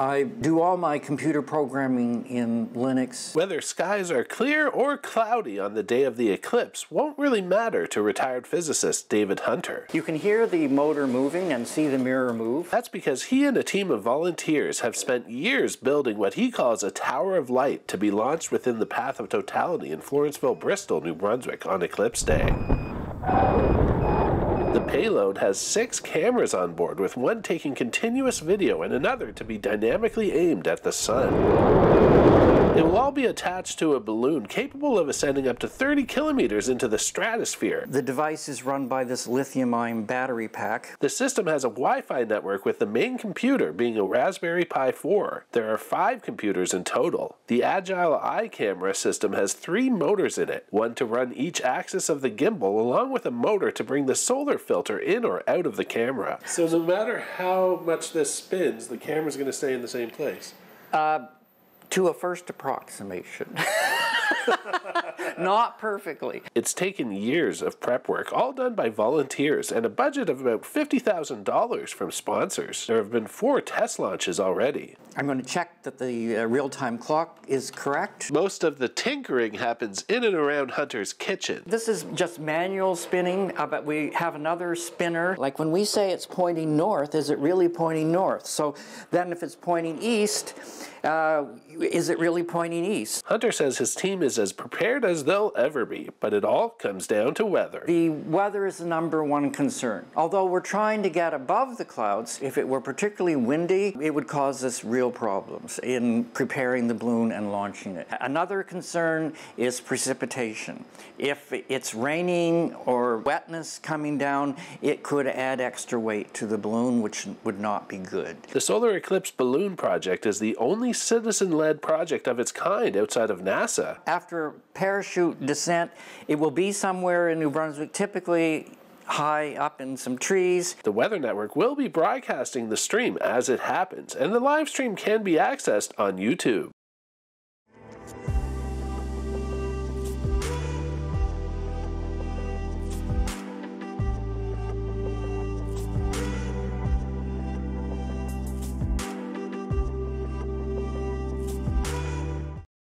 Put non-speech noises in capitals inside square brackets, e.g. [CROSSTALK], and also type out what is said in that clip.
I do all my computer programming in Linux. Whether skies are clear or cloudy on the day of the eclipse won't really matter to retired physicist David Hunter. You can hear the motor moving and see the mirror move. That's because he and a team of volunteers have spent years building what he calls a tower of light to be launched within the path of totality in Florenceville, Bristol, New Brunswick on eclipse day. The payload has six cameras on board, with one taking continuous video and another to be dynamically aimed at the sun. It will all be attached to a balloon capable of ascending up to 30 kilometers into the stratosphere. The device is run by this lithium-ion battery pack. The system has a Wi-Fi network with the main computer being a Raspberry Pi 4. There are five computers in total. The Agile Eye camera system has three motors in it, one to run each axis of the gimbal along with a motor to bring the solar filter in or out of the camera. So no matter how much this spins, the camera's going to stay in the same place? Uh, to a first approximation. [LAUGHS] [LAUGHS] Not perfectly. It's taken years of prep work, all done by volunteers, and a budget of about $50,000 from sponsors. There have been four test launches already. I'm going to check that the uh, real-time clock is correct. Most of the tinkering happens in and around Hunter's kitchen. This is just manual spinning, uh, but we have another spinner. Like when we say it's pointing north, is it really pointing north? So then if it's pointing east, uh, is it really pointing east? Hunter says his team is as prepared as they'll ever be, but it all comes down to weather. The weather is the number one concern. Although we're trying to get above the clouds, if it were particularly windy, it would cause us real problems in preparing the balloon and launching it. Another concern is precipitation. If it's raining or wetness coming down, it could add extra weight to the balloon, which would not be good. The Solar Eclipse Balloon Project is the only citizen-led project of its kind outside of NASA. After parachute descent, it will be somewhere in New Brunswick, typically high up in some trees. The Weather Network will be broadcasting the stream as it happens, and the live stream can be accessed on YouTube.